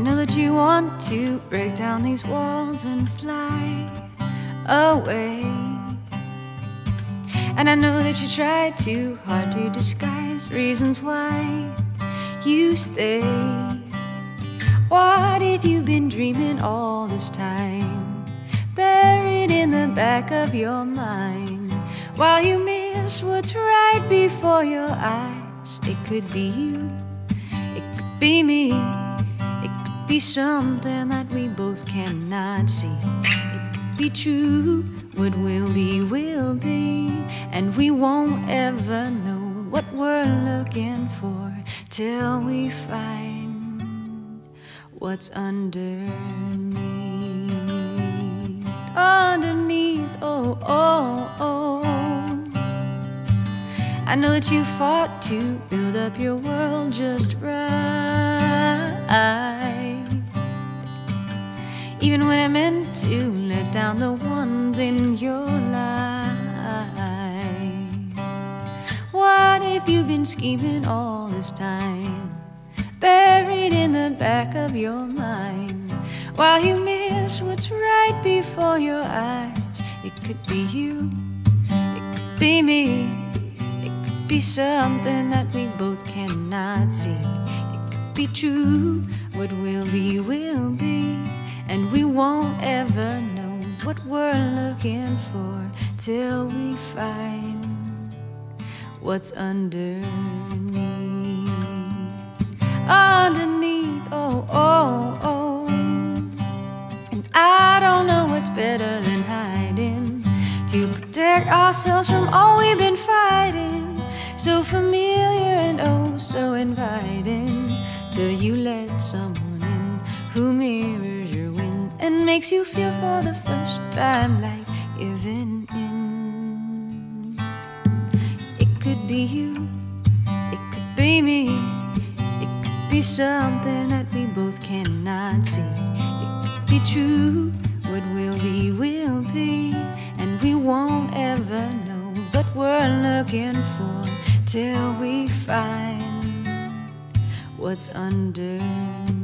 know that you want to break down these walls and fly away. And I know that you try too hard to disguise reasons why you stay. What if you've been dreaming all this time? Buried in the back of your mind. While you miss what's right before your eyes. It could be you, it could be me, something that we both cannot see. It be true, what will be, will be, and we won't ever know what we're looking for till we find what's underneath. Underneath, oh, oh, oh. I know that you fought to build up your world just right. Even when I meant to let down the ones in your life. What if you've been scheming all this time? Buried in the back of your mind. While you miss what's right before your eyes. It could be you, it could be me it could be something that we both cannot see. It could be true, what will be, will be. And we won't ever know what we're looking for till we find what's underneath. Underneath, oh, oh, oh. And I don't know what's better than hiding to protect ourselves from all we've been fighting. So familiar and oh so inviting Till you makes you feel for the first time like giving in It could be you, it could be me It could be something that we both cannot see It could be true, what will be, will be And we won't ever know what we're looking for till we find what's underneath.